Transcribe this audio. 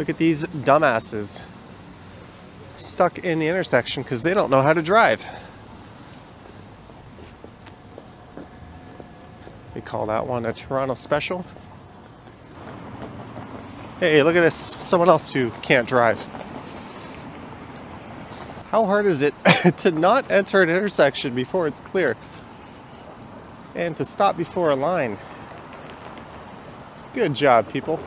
Look at these dumbasses stuck in the intersection because they don't know how to drive. We call that one a Toronto special. Hey, look at this. Someone else who can't drive. How hard is it to not enter an intersection before it's clear? And to stop before a line? Good job, people.